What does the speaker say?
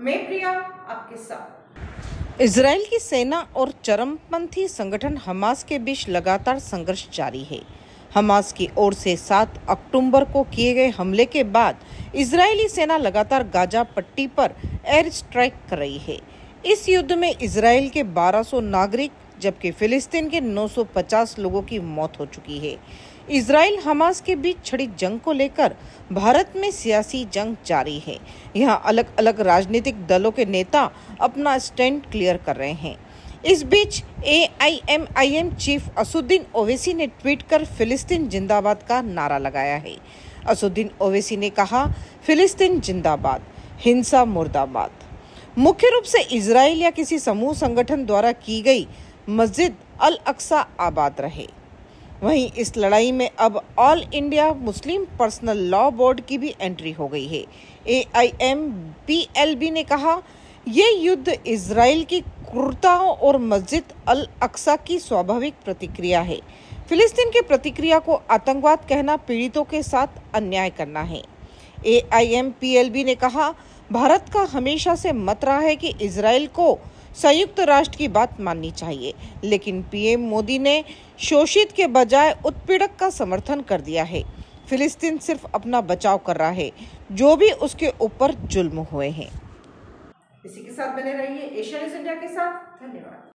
मैं प्रिया, आपके साथ। इसराइल की सेना और चरमपंथी संगठन हमास के बीच लगातार संघर्ष जारी है। हमास की ओर से 7 अक्टूबर को किए गए हमले के बाद इजरायली सेना लगातार गाजा पट्टी पर एयर स्ट्राइक कर रही है। इस युद्ध में इसराइल के 1200 नागरिक, जबकि फिलिस्तीन के 950 लोगों की मौत हो चुकी है। इसराइल हमास के बीच छिड़ी जंग को लेकर भारत में सियासी जंग जारी है। यहाँ अलग अलग राजनीतिक दलों के नेता अपना स्टैंड क्लियर कर रहे हैं। इस बीच A I M I M chief Asaduddin Owaisi ने ट्वीट कर फिलिस्तीन जिंदाबाद का नारा लगाया है। असुद्दीन ओवैसी ने कहा, फिलिस्तीन जिंदाबाद, हिंसा मुर्दाबाद। मुख्य रूप से इसराइल या किसी समूह संगठन द्वारा की गई मस्जिद अल अक्सा आबाद रहे। वहीं इस लड़ाई में अब all India Muslim personal law board की भी एंट्री हो गई है। A I M P L B ने कहा, ये युद्ध इसराइल की क्रूरताओं और मस्जिद अल अक्सा की स्वाभाविक प्रतिक्रिया है। फिलिस्तीन की प्रतिक्रिया को आतंकवाद कहना पीड़ितों के साथ अन्याय करना है। A I M P L B ने कहा, भारत का हमेशा से मत रहा है कि इसराइल को संयुक्त राष्ट्र की बात माननी चाहिए। लेकिन पीएम मोदी ने शोषित के बजाय उत्पीड़क का समर्थन कर दिया है। फिलिस्तीन सिर्फ़ अपना बचाव कर रहा है। जो भी उसके ऊपर जुल्म हुए हैं। इसी के साथ बने रहिए एशिया न्यूज़ इंडिया के साथ। धन्यवाद।